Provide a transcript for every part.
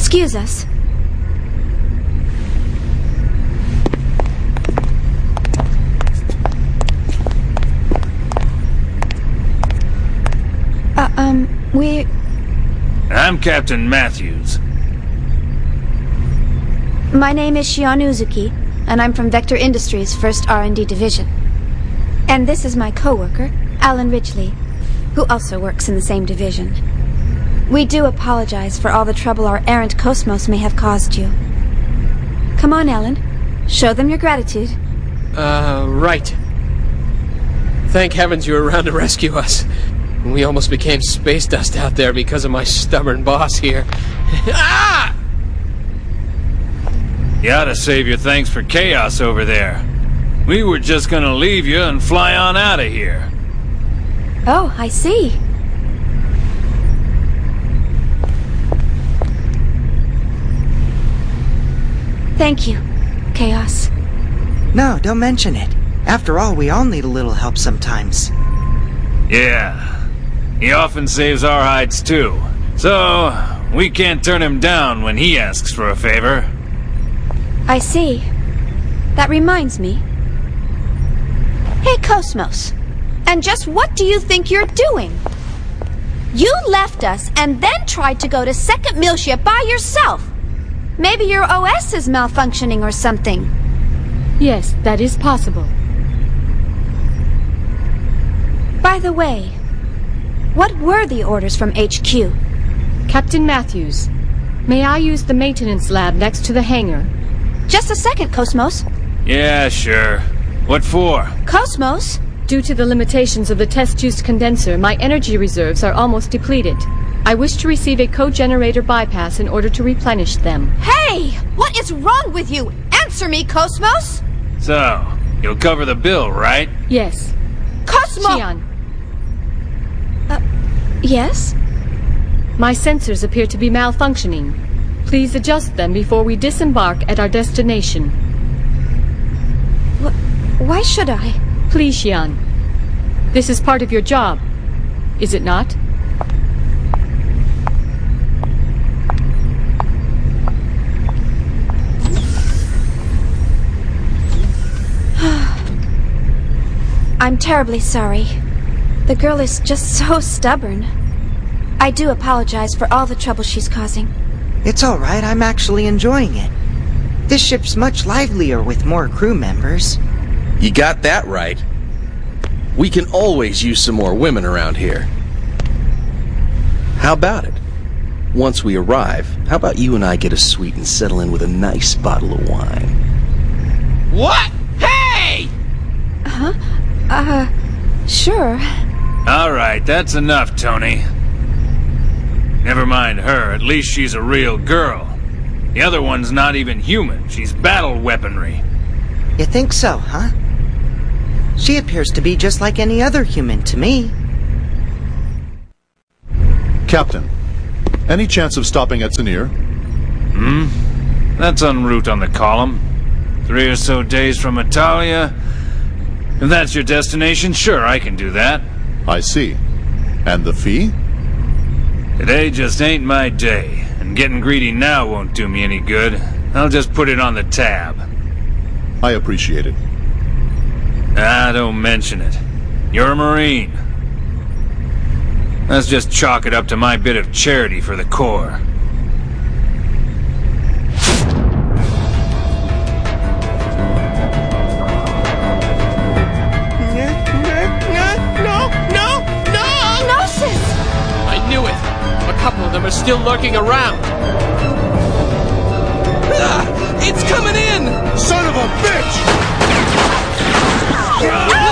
Excuse us. Uh, um, we... I'm Captain Matthews. My name is Shion Uzuki, and I'm from Vector Industries' 1st R&D Division. And this is my co-worker, Allen Ridgeley, who also works in the same division. We do apologize for all the trouble our errant KOS-MOS may have caused you. Come on, Ellen. Show them your gratitude. Uh, right. Thank heavens you were around to rescue us. We almost became space dust out there because of my stubborn boss here. ah! You ought to save your thanks for Chaos over there. We were just gonna leave you and fly on out of here. Oh, I see. Thank you, Chaos. No, don't mention it. After all, we all need a little help sometimes. Yeah. He often saves our hides too. So, we can't turn him down when he asks for a favor. I see. That reminds me. Hey, KOS-MOS. And just what do you think you're doing? You left us and then tried to go to Second Miltia by yourself. Maybe your OS is malfunctioning or something. Yes, that is possible. By the way, what were the orders from HQ? Captain Matthews, may I use the maintenance lab next to the hangar? Just a second, KOS-MOS. Yeah, sure. What for? KOS-MOS? Due to the limitations of the test juice condenser, my energy reserves are almost depleted. I wish to receive a co-generator bypass in order to replenish them. Hey! What is wrong with you? Answer me, KOS-MOS! So, you'll cover the bill, right? Yes. Cosmo! Shion, uh, Yes? my sensors appear to be malfunctioning. Please adjust them before we disembark at our destination. Wh why should I? Please, Shion. This is part of your job, is it not? I'm terribly sorry. The girl is just so stubborn. I do apologize for all the trouble she's causing. It's alright, I'm actually enjoying it. This ship's much livelier with more crew members. You got that right. We can always use some more women around here. How about it? Once we arrive, how about you and I get a suite and settle in with a nice bottle of wine? What? Hey! Uh-huh. Uh, sure. Alright, that's enough, Tony. Never mind her, at least she's a real girl. The other one's not even human, she's battle weaponry. You think so, huh? She appears to be just like any other human to me. Captain, any chance of stopping at Sinir? That's en route on the column. Three or so days from Italia. If that's your destination, sure, I can do that. I see. And the fee? Today just ain't my day, and getting greedy now won't do me any good. I'll just put it on the tab. I appreciate it. Ah, don't mention it. You're a Marine. Let's just chalk it up to my bit of charity for the Corps. Couple are still lurking around. Ah, it's coming in! Son of a bitch!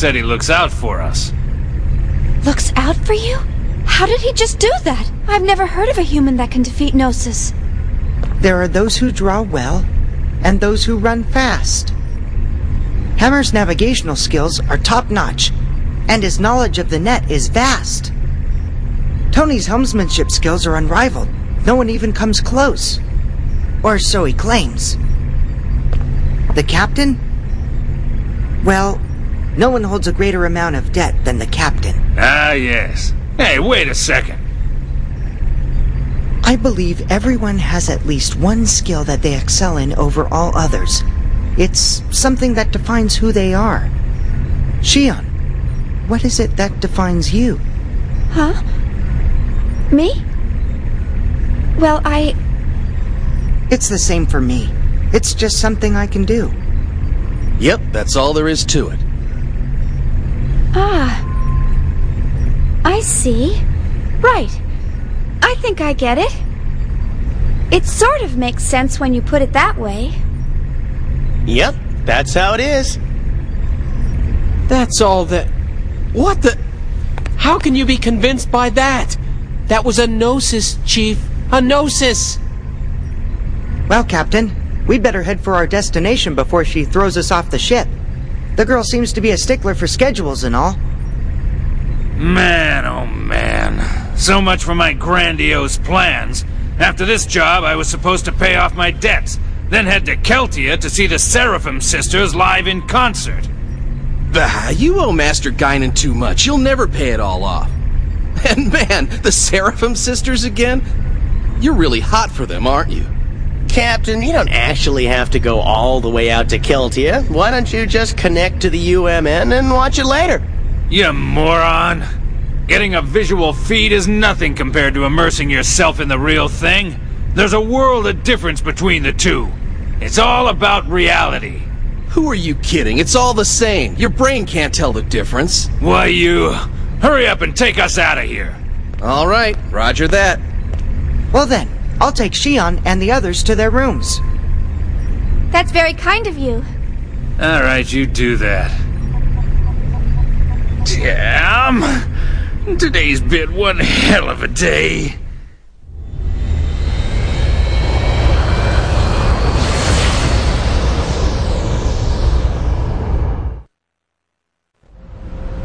Said he looks out for us. Looks out for you? How did he just do that? I've never heard of a human that can defeat Gnosis. There are those who draw well, and those who run fast. Hammer's navigational skills are top-notch, and his knowledge of the net is vast. Tony's helmsmanship skills are unrivaled. No one even comes close. Or so he claims. The captain? Well, no one holds a greater amount of debt than the captain. Ah, yes. Hey, wait a second. I believe everyone has at least one skill that they excel in over all others. It's something that defines who they are. Shion, what is it that defines you? Huh? Me? Well, I... It's the same for me. It's just something I can do. Yep, that's all there is to it. Ah. I see. Right. I think I get it. It sort of makes sense when you put it that way. Yep, that's how it is. That's all that... What the... How can you be convinced by that? That was a gnosis, Chief. A gnosis! Well, Captain, we'd better head for our destination before she throws us off the ship. The girl seems to be a stickler for schedules and all. Man, oh man. So much for my grandiose plans. After this job, I was supposed to pay off my debts, then head to Keltia to see the Seraphim sisters live in concert. Bah, you owe Master Gaignun too much. You'll never pay it all off. And man, the Seraphim sisters again? You're really hot for them, aren't you? Captain, you don't actually have to go all the way out to Keltia. Why don't you just connect to the UMN and watch it later? You moron! Getting a visual feed is nothing compared to immersing yourself in the real thing. There's a world of difference between the two. It's all about reality. Who are you kidding? It's all the same. Your brain can't tell the difference. Why, you... Hurry up and take us out of here. All right, roger that. Well then, I'll take Shion and the others to their rooms. That's very kind of you. All right, you do that. Damn! Today's been one hell of a day.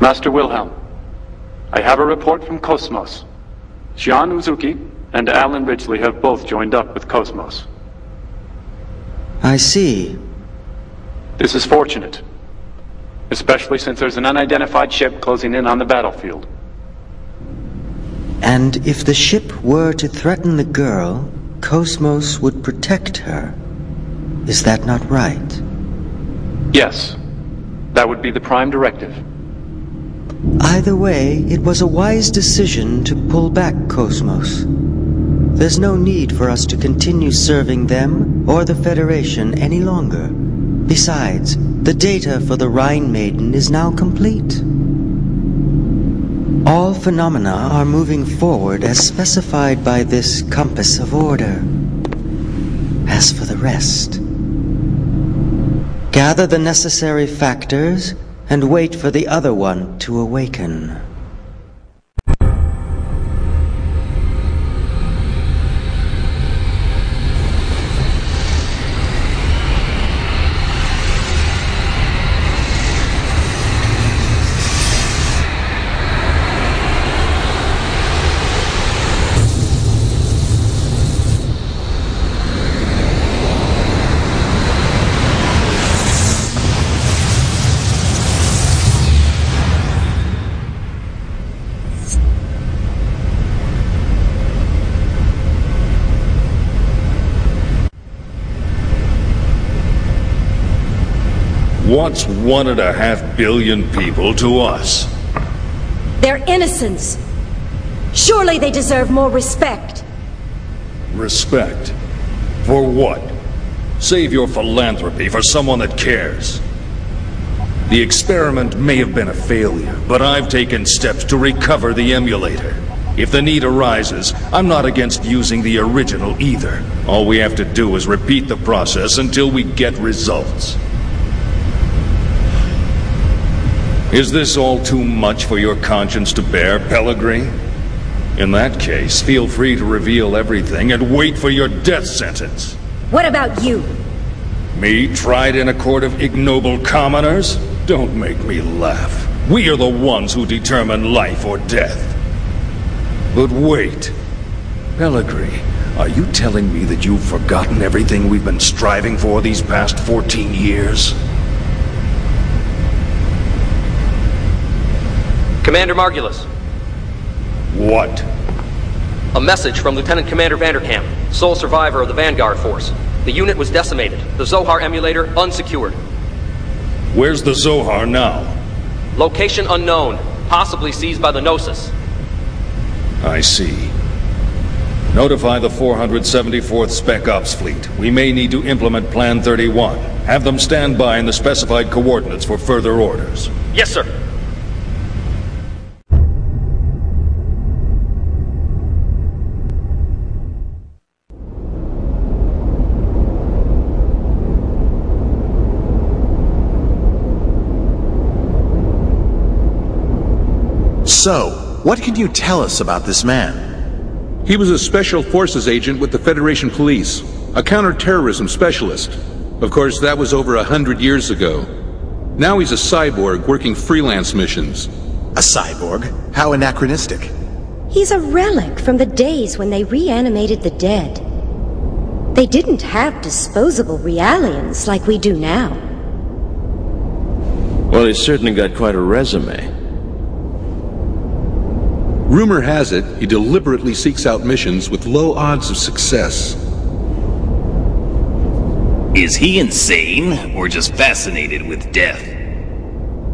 Master Wilhelm, I have a report from KOS-MOS. Shion Uzuki and Allen Ridgeley have both joined up with KOS-MOS. I see. This is fortunate, especially since there's an unidentified ship closing in on the battlefield. And if the ship were to threaten the girl, KOS-MOS would protect her. Is that not right? Yes, that would be the prime directive. Either way, it was a wise decision to pull back KOS-MOS. There's no need for us to continue serving them or the Federation any longer. Besides, the data for the Rhine Maiden is now complete. All phenomena are moving forward as specified by this compass of order. As for the rest, gather the necessary factors and wait for the other one to awaken. What's one and a half billion people to us? Their innocence. Surely they deserve more respect. Respect? For what? Save your philanthropy for someone that cares. The experiment may have been a failure, but I've taken steps to recover the emulator. If the need arises, I'm not against using the original either. All we have to do is repeat the process until we get results. Is this all too much for your conscience to bear, Pellegrini? In that case, feel free to reveal everything and wait for your death sentence. What about you? Me tried in a court of ignoble commoners? Don't make me laugh. We are the ones who determine life or death. But wait. Pellegrini, are you telling me that you've forgotten everything we've been striving for these past 14 years? Commander Margulis. What? A message from Lieutenant Commander Vanderkaum, sole survivor of the Vanguard Force. The unit was decimated. The Zohar emulator unsecured. Where's the Zohar now? Location unknown, possibly seized by the Gnosis. I see. Notify the 474th Spec Ops Fleet. We may need to implement Plan 31. Have them stand by in the specified coordinates for further orders. Yes, sir. So, what can you tell us about this man? He was a Special Forces agent with the Federation Police, a counterterrorism specialist. Of course, that was over a hundred years ago. Now he's a cyborg working freelance missions. A cyborg? How anachronistic. He's a relic from the days when they reanimated the dead. They didn't have disposable realians like we do now. Well, he's certainly got quite a resume. Rumor has it he deliberately seeks out missions with low odds of success. Is he insane or just fascinated with death?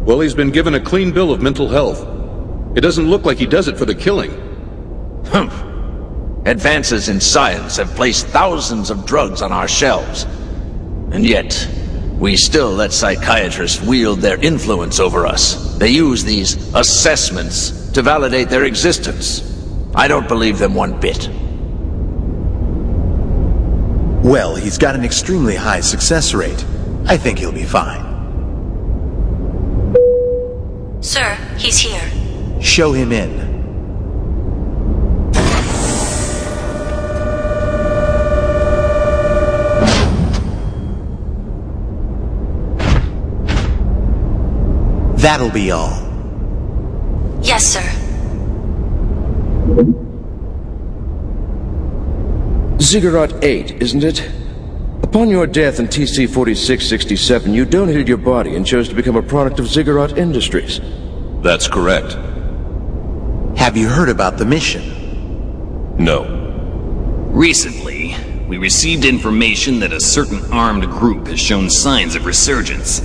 Well, he's been given a clean bill of mental health. It doesn't look like he does it for the killing. Humph. Advances in science have placed thousands of drugs on our shelves. And yet, we still let psychiatrists wield their influence over us. They use these assessments to validate their existence. I don't believe them one bit. Well, he's got an extremely high success rate. I think he'll be fine. Sir, he's here. Show him in. That'll be all. Yes, sir. Ziggurat 8, isn't it? Upon your death in TC-4667, you donated your body and chose to become a product of Ziggurat Industries. That's correct. Have you heard about the mission? No. Recently, we received information that a certain armed group has shown signs of resurgence.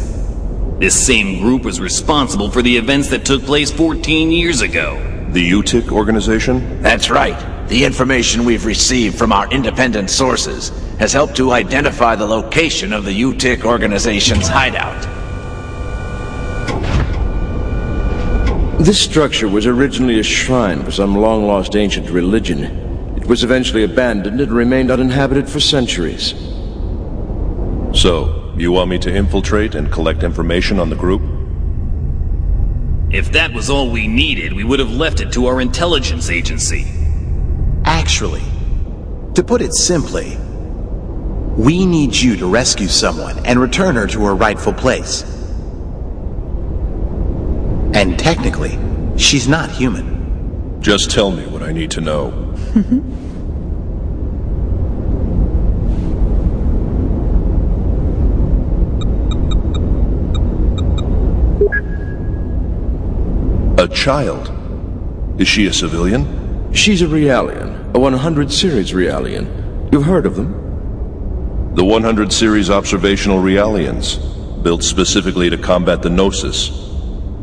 This same group was responsible for the events that took place 14 years ago. The UTIC organization? That's right. The information we've received from our independent sources has helped to identify the location of the UTIC organization's hideout. This structure was originally a shrine for some long-lost ancient religion. It was eventually abandoned and remained uninhabited for centuries. So, you want me to infiltrate and collect information on the group? If that was all we needed, we would have left it to our intelligence agency. Actually, to put it simply, we need you to rescue someone and return her to her rightful place. And technically, she's not human. Just tell me what I need to know. a child? Is she a civilian? She's a Realian, a 100 series Realian. You've heard of them? The 100 series observational Realians, built specifically to combat the Gnosis.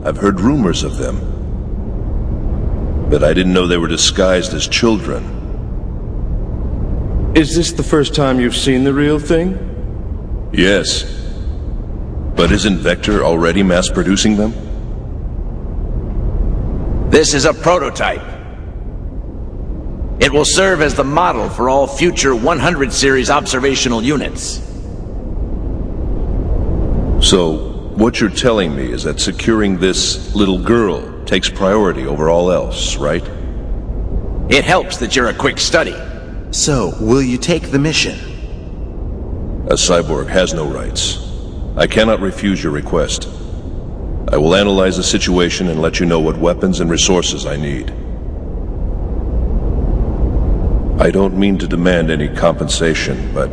I've heard rumors of them. But I didn't know they were disguised as children. Is this the first time you've seen the real thing? Yes. But isn't Vector already mass-producing them? This is a prototype. It will serve as the model for all future 100 series observational units. So, what you're telling me is that securing this little girl takes priority over all else, right? It helps that you're a quick study. So, will you take the mission? A cyborg has no rights. I cannot refuse your request. I will analyze the situation and let you know what weapons and resources I need. I don't mean to demand any compensation, but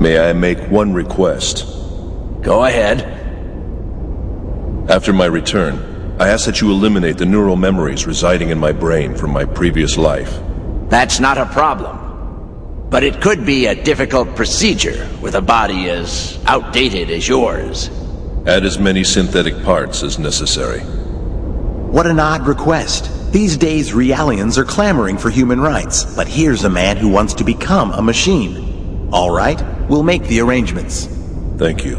may I make one request? Go ahead. After my return, I ask that you eliminate the neural memories residing in my brain from my previous life. That's not a problem. But it could be a difficult procedure with a body as outdated as yours. Add as many synthetic parts as necessary. What an odd request. These days, Realians are clamoring for human rights, but here's a man who wants to become a machine. All right, we'll make the arrangements. Thank you.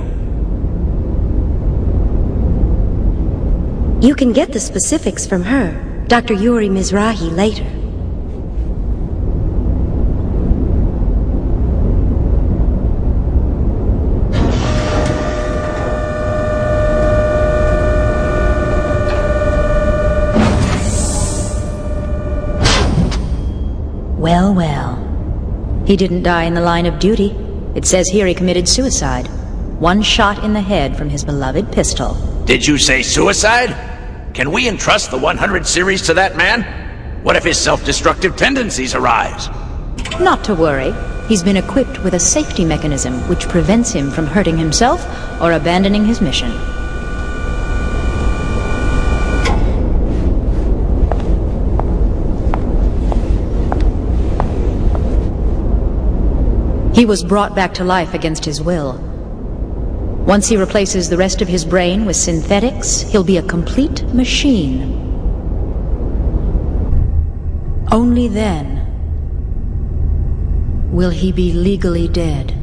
You can get the specifics from her, Dr. Yuri Mizrahi, later. He didn't die in the line of duty. It says here he committed suicide. One shot in the head from his beloved pistol. Did you say suicide? Can we entrust the 100 series to that man? What if his self-destructive tendencies arise? Not to worry. He's been equipped with a safety mechanism which prevents him from hurting himself or abandoning his mission. He was brought back to life against his will. Once he replaces the rest of his brain with synthetics, he'll be a complete machine. Only then will he be legally dead.